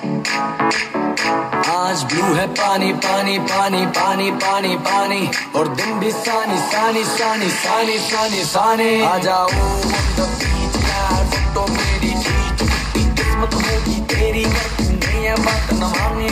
आज ब्लू है पानी पानी पानी पानी पानी पानी, और दिन भी सानी सानी सानी सानी सानी सानी। आ जाओ तो मेरी ठीक किस्मत होगी तेरी नहीं है बात न माने।